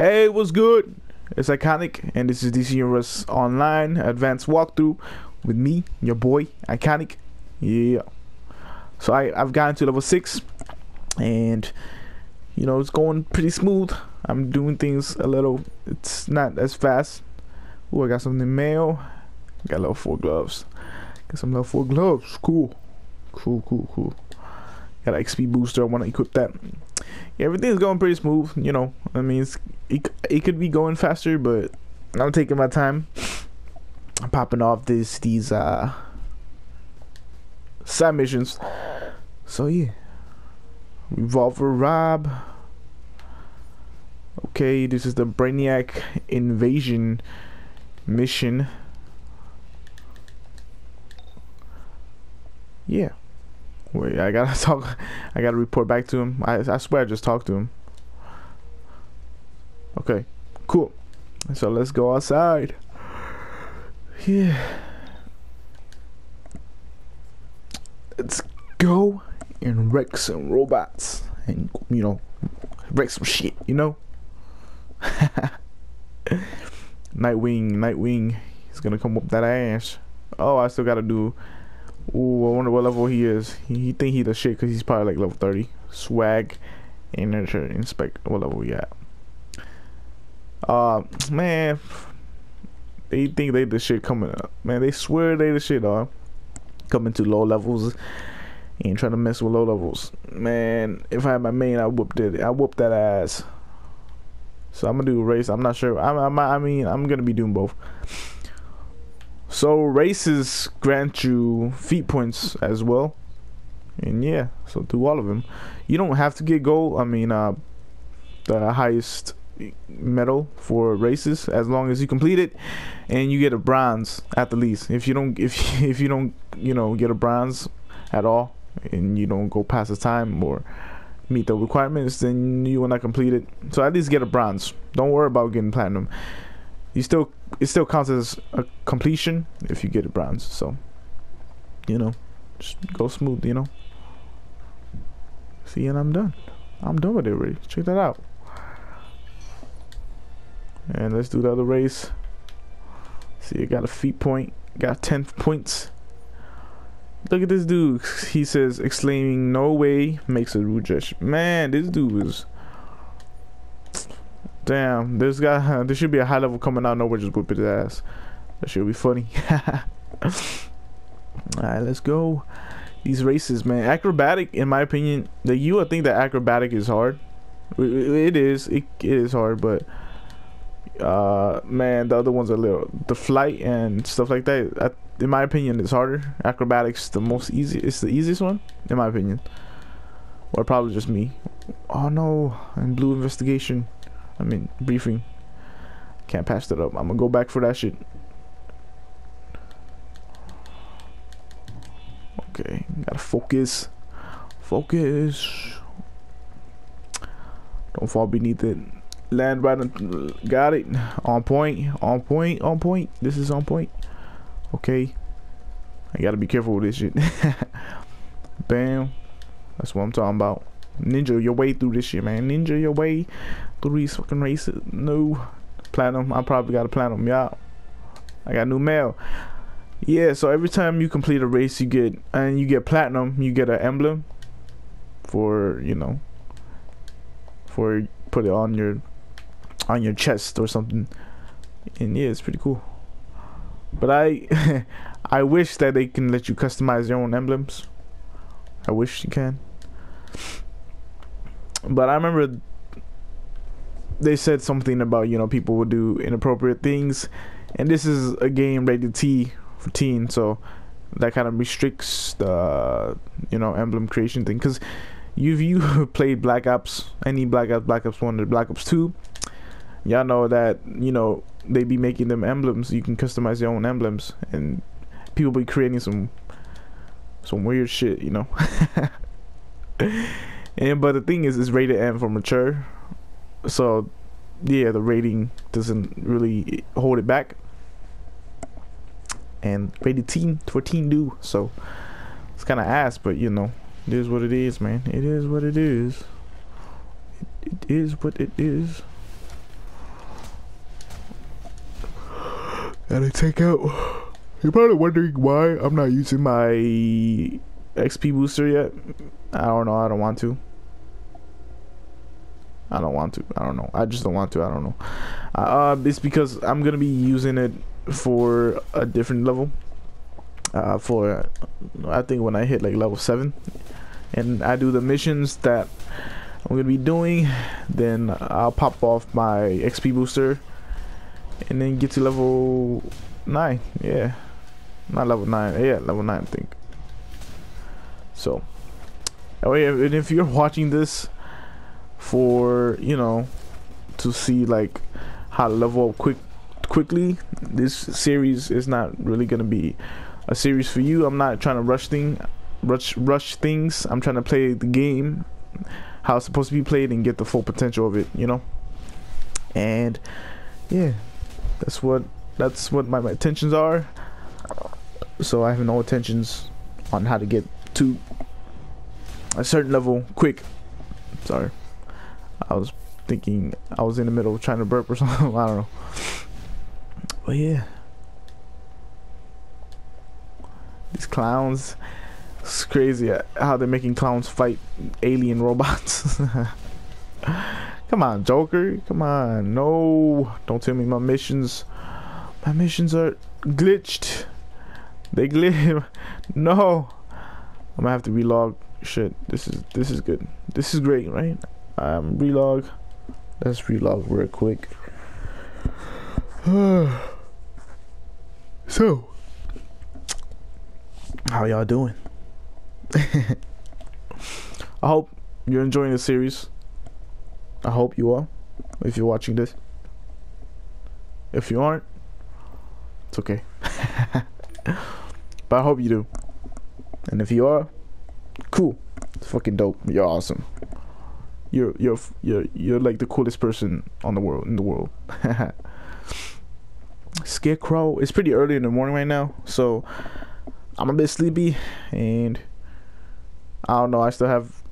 Hey, what's good? It's Iconic, and this is DC Universe Online Advanced Walkthrough with me, your boy, Iconic. Yeah. So I, I've gotten to level 6, and, you know, it's going pretty smooth. I'm doing things a little, it's not as fast. Oh, I got something in mail. Got level 4 gloves. Got some level 4 gloves. Cool. Cool, cool, cool. Got an XP booster. I want to equip that. Everything's going pretty smooth. You know, I mean, it, it could be going faster, but I'm taking my time. I'm popping off this these uh side missions. So yeah, Revolver Rob. Okay, this is the Brainiac invasion mission. Yeah. Wait, I gotta talk. I gotta report back to him. I, I swear I just talked to him. Okay, cool. So let's go outside. Yeah. Let's go and wreck some robots and, you know, wreck some shit, you know? Nightwing, Nightwing. He's gonna come up that ass. Oh, I still gotta do Ooh, I wonder what level he is. He, he think he the shit because he's probably like level 30. Swag, And nurture, inspect. What level we at? Uh, man, they think they the shit coming up. Man, they swear they the shit are coming to low levels and trying to mess with low levels. Man, if I had my main, I whooped it. I whooped that ass. So I'm gonna do a race. I'm not sure. I'm, I'm, I mean, I'm gonna be doing both. So races grant you feat points as well. And yeah, so do all of them. You don't have to get gold. I mean, uh, the highest medal for races as long as you complete it and you get a bronze at the least if you don't if if you don't you know get a bronze at all and you don't go past the time or meet the requirements then you will not complete it so at least get a bronze don't worry about getting platinum you still it still counts as a completion if you get a bronze. So, you know, just go smooth. You know. See, and I'm done. I'm done with it already. Check that out. And let's do the other race. See, I got a feat point. Got 10 points. Look at this dude. He says, exclaiming, no way makes a rude gesture. Man, this dude is Damn, this guy, this should be a high level coming out nowhere just whip his ass. That should be funny. Alright, let's go. These races, man. Acrobatic, in my opinion, the you would think that acrobatic is hard. It is. It, it is hard, but uh, man, the other ones are little. The flight and stuff like that. in my opinion, it's harder. Acrobatics the most easy. It's the easiest one, in my opinion. Or probably just me. Oh no! And blue investigation. I mean, briefing. Can't pass that up. I'm gonna go back for that shit. Okay, gotta focus. Focus. Don't fall beneath it. Land right on, got it. On point, on point, on point. This is on point. Okay. I gotta be careful with this shit. Bam. That's what I'm talking about. Ninja your way through this shit, man. Ninja your way through these fucking races. No. Platinum. I probably got a platinum. Yeah. I got new mail. Yeah, so every time you complete a race, you get, and you get platinum, you get an emblem for, you know, for put it on your, on your chest or something. And yeah, it's pretty cool. But I, I wish that they can let you customize your own emblems. I wish you can. But I remember they said something about you know people would do inappropriate things, and this is a game rated T for teen, so that kind of restricts the you know emblem creation thing. Because you've you played Black Ops, any Black Ops, Black Ops One, or Black Ops Two, y'all know that you know they be making them emblems. You can customize your own emblems, and people be creating some some weird shit, you know. And but the thing is, it's rated M for mature, so yeah, the rating doesn't really hold it back. And rated teen, 14 do so. It's kind of ass, but you know, it is what it is, man. It is what it is. it, it is what it is. And I take out. You're probably wondering why I'm not using my XP booster yet. I don't know. I don't want to. I don't want to. I don't know. I just don't want to. I don't know. Uh, it's because I'm gonna be using it for a different level. Uh, for I think when I hit like level seven, and I do the missions that I'm gonna be doing, then I'll pop off my XP booster, and then get to level nine. Yeah, not level nine. Yeah, level nine. I think. So, oh yeah, and if you're watching this for you know to see like how to level up quick quickly. This series is not really gonna be a series for you. I'm not trying to rush thing rush rush things. I'm trying to play the game how it's supposed to be played and get the full potential of it you know? And yeah that's what that's what my, my intentions are. So i have no intentions on how to get to a certain level quick. Sorry thinking I was in the middle of trying to burp or something. I don't know. But yeah. These clowns. It's crazy how they're making clowns fight alien robots. Come on, Joker. Come on. No. Don't tell me my missions. My missions are glitched. They glitch. No. I'm gonna have to relog. Shit. This is this is good. This is great, right? um, relog. Let's relog real quick. so, how y'all doing? I hope you're enjoying the series. I hope you are. If you're watching this, if you aren't, it's okay. but I hope you do. And if you are, cool. It's fucking dope. You're awesome you're you're you're you're like the coolest person on the world in the world. Scarecrow. It's pretty early in the morning right now, so I'm a bit sleepy, and I don't know. I still have.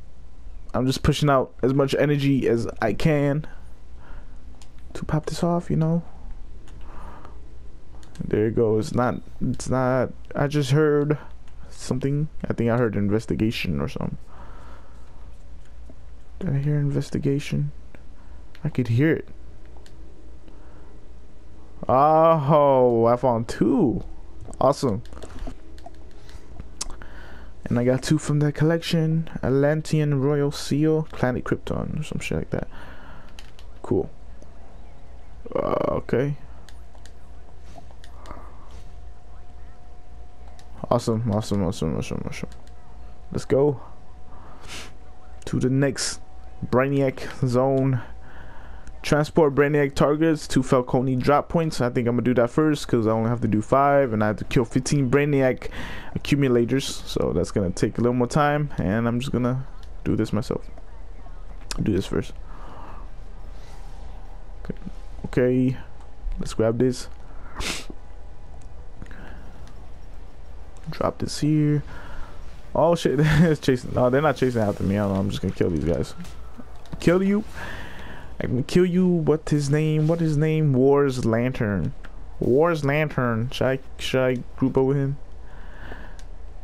I'm just pushing out as much energy as I can to pop this off. You know. There it goes. Not. It's not. I just heard something. I think I heard investigation or something. Did I hear investigation? I could hear it. Oh, I found two. Awesome. And I got two from that collection. Atlantean Royal Seal, Planet Krypton, or some shit like that. Cool. Uh, okay. Awesome, awesome, awesome, awesome, awesome. Let's go to the next Brainiac zone. Transport Brainiac targets to Falcone drop points. I think I'm gonna do that first because I only have to do five and I have to kill 15 Brainiac accumulators. So that's gonna take a little more time and I'm just gonna do this myself. Do this first. Okay, okay. let's grab this. Drop this here. Oh shit, it's chasing. No, they're not chasing after me. I. I'm just gonna kill these guys kill you. I can kill you. What his name? What his name? Wars Lantern. Wars Lantern. Should I should I group up with him?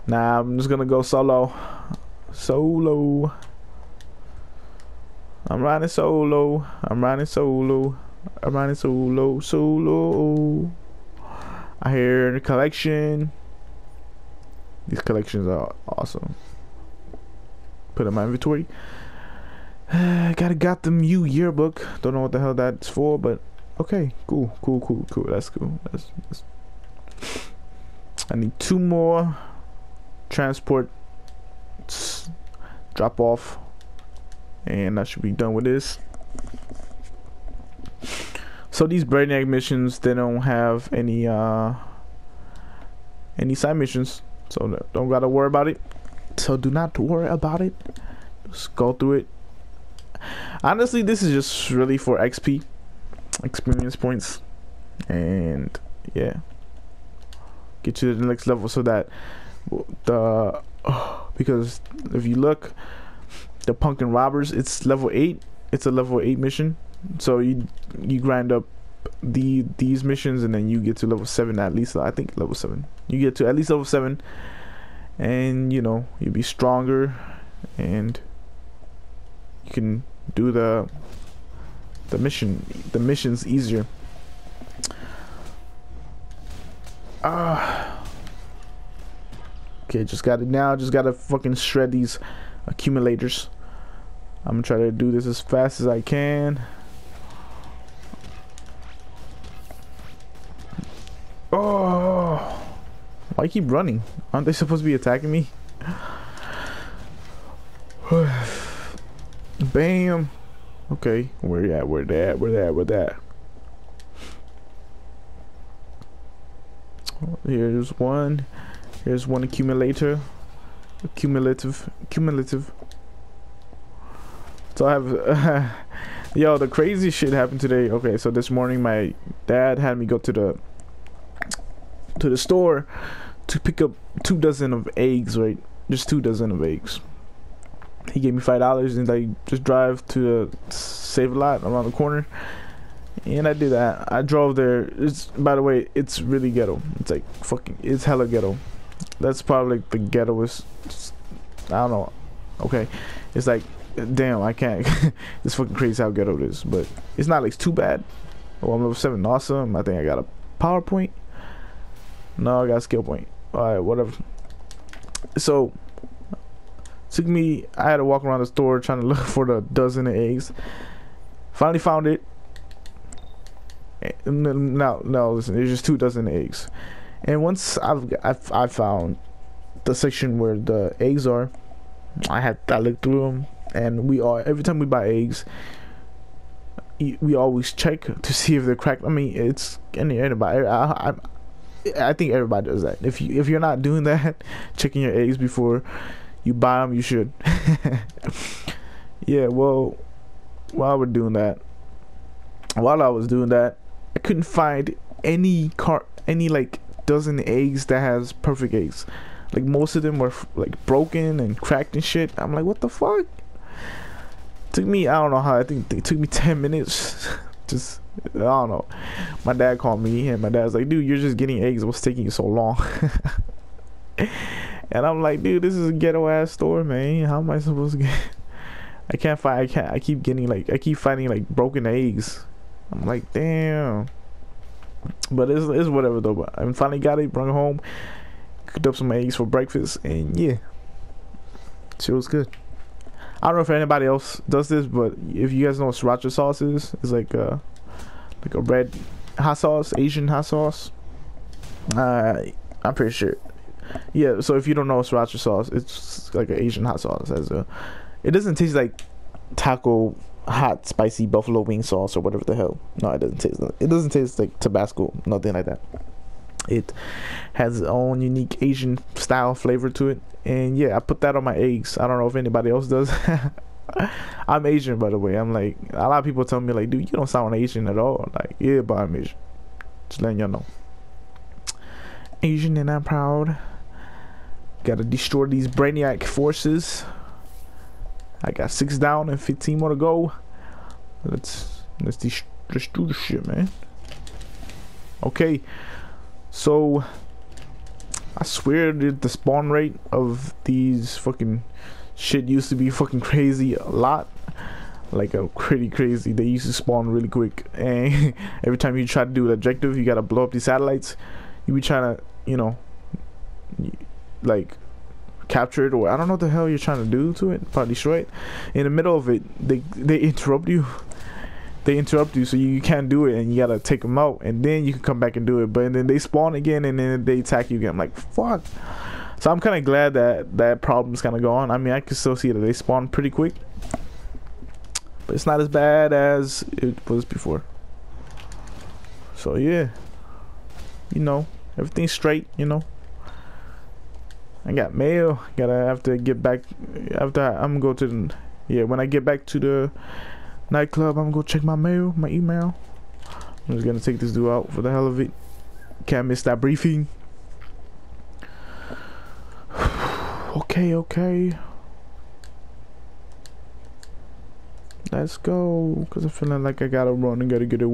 Nah, I'm just gonna go solo. Solo. I'm riding solo. I'm riding solo. I'm riding solo. Solo. I hear the collection. These collections are awesome. Put in my inventory. I got a Gotham U yearbook. Don't know what the hell that's for, but okay, cool, cool, cool, cool. That's cool. That's, that's... I need two more transport drop off, and I should be done with this. So these Brainiac missions, they don't have any uh any side missions, so don't gotta worry about it. So do not worry about it. Just go through it honestly this is just really for xp experience points. And yeah. Get you to the next level so that the because if you look the pumpkin robbers it's level 8 it's a level 8 mission. So you you grind up the these missions and then you get to level 7 at least. I think level 7 you get to at least level 7 and you know you'll be stronger and you can do the the mission the missions easier. Ah. Okay just got it now just gotta fucking shred these accumulators. I'm gonna try to do this as fast as I can. Oh. Why keep running? Aren't they supposed to be attacking me Bam. Okay, where you at? Where that? Where that? Where that? Here's one. Here's one accumulator. Cumulative. Cumulative. So I have. Uh, yo, the crazy shit happened today. Okay, so this morning my dad had me go to the to the store to pick up two dozen of eggs. Right, just two dozen of eggs he gave me five dollars and like just drive to the save a lot around the corner and I did that. I drove there. It's by the way, it's really ghetto. It's like fucking. It's hella ghetto. That's probably the ghettoest. I don't know. Okay, it's like, damn, I can't. it's fucking crazy how ghetto it is, but it's not like too bad. Oh, I'm level seven. Awesome. I think I got a power point. No, I got a skill point. All right, whatever. So Took me, I had to walk around the store trying to look for the dozen of eggs. Finally found it. Eh, no, no, listen, there's just two dozen eggs. And once I've, I've, I found the section where the eggs are, I had I looked through them, and we are every time we buy eggs, we always check to see if they're cracked. I mean, it's anybody. I, I, I think everybody does that. If you if you're not doing that, checking your eggs before you buy them, you should. yeah, well, while we're doing that, while I was doing that, I couldn't find any car, any like dozen eggs that has perfect eggs. Like most of them were like broken and cracked and shit. I'm like, what the fuck? took me, I don't know how. I think it took me ten minutes. just I don't know. My dad called me and my dad's like, dude, you're just getting eggs. What's taking you so long? And I'm like, dude, this is a ghetto ass store, man. How am I supposed to get? I can't find. I can't. I keep getting like. I keep finding like broken eggs. I'm like, damn. But it's it's whatever though. But I finally got it. Brought it home. Cooked up some eggs for breakfast, and yeah, it was good. I don't know if anybody else does this, but if you guys know what sriracha sauce is, it's like a like a red hot sauce, Asian hot sauce. Uh, I'm pretty sure yeah, so if you don't know sriracha sauce, it's like an Asian hot sauce. As a, it doesn't taste like taco hot spicy buffalo wing sauce or whatever the hell. No, it doesn't taste. It doesn't taste like Tabasco. Nothing like that. It has its own unique Asian style flavor to it, and yeah, I put that on my eggs. I don't know if anybody else does. I'm Asian, by the way. I'm like a lot of people tell me like, dude, you don't sound Asian at all. Like, yeah, but I'm Asian. Just letting y'all know. Asian and I'm proud. Gotta destroy these brainiac forces. I got six down and 15 more to go. Let's let's let's do the shit, man. Okay, so I swear that the spawn rate of these fucking shit used to be fucking crazy a lot. Like a pretty crazy. They used to spawn really quick, and every time you try to do an objective, you gotta blow up these satellites. You be trying to, you know, like capture it or I don't know what the hell you're trying to do to it. Probably destroy it. In the middle of it, they they interrupt you. They interrupt you, so you can't do it, and you gotta take them out, and then you can come back and do it. But then they spawn again, and then they attack you again. I'm like, fuck. So I'm kind of glad that that problem's kind of gone. I mean, I can still see that they spawn pretty quick, but it's not as bad as it was before. So yeah, you know, everything's straight. You know. I got mail. Gotta have to get back after I'm gonna go to the yeah. When I get back to the nightclub, I'm gonna go check my mail, my email. I'm just gonna take this dude out for the hell of it. Can't miss that briefing. okay, okay. Let's go. Cause I'm feeling like I gotta run and gotta get away.